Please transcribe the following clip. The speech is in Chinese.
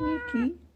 你。